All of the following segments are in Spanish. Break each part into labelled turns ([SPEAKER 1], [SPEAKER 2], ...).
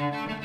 [SPEAKER 1] Música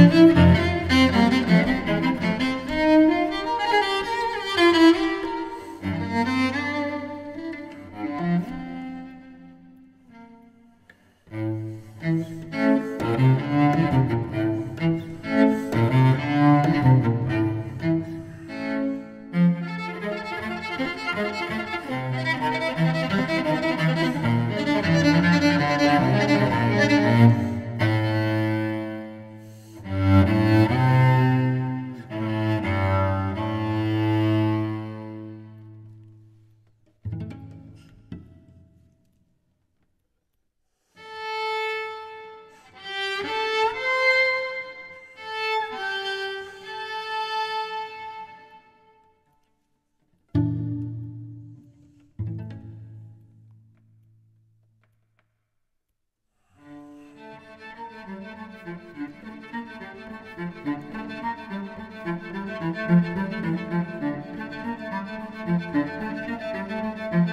[SPEAKER 1] Música thank you